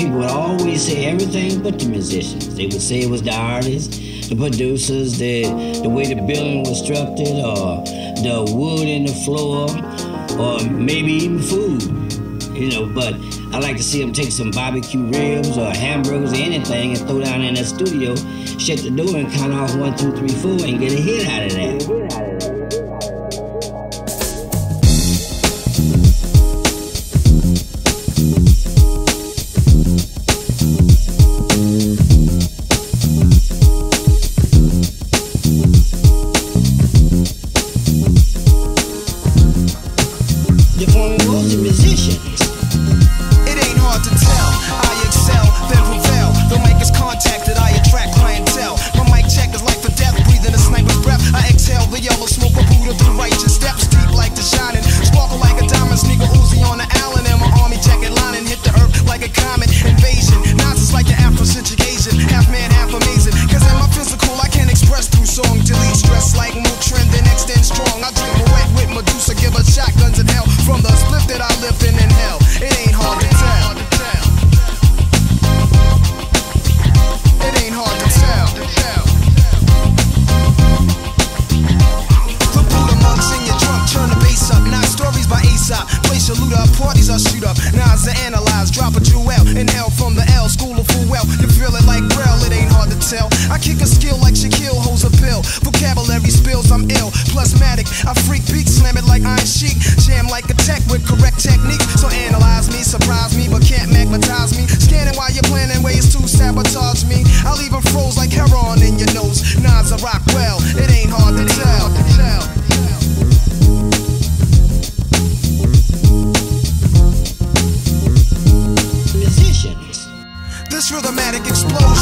people would always say everything but the musicians. They would say it was the artists, the producers, the the way the building was structured, or the wood in the floor, or maybe even food. You know, but I like to see them take some barbecue ribs or hamburgers or anything and throw down in the studio, shut the door and count off one, two, three, four, and get a hit out of that. Song. Delete stress like Motrin, then extend strong. I drink a wet with Medusa, give her shotguns in hell. From the split that I lived in in hell, skill like Shaquille holds a pill. Vocabulary spills, I'm ill. Plasmatic. I freak beat, slam it like iron chic. Jam like a tech with correct technique. So analyze me, surprise me, but can't magnetize me. Scanning while you're planning ways to sabotage me. I'll even froze like heroin in your nose. Nods I rock well, it ain't hard to tell. This rhythmatic explosion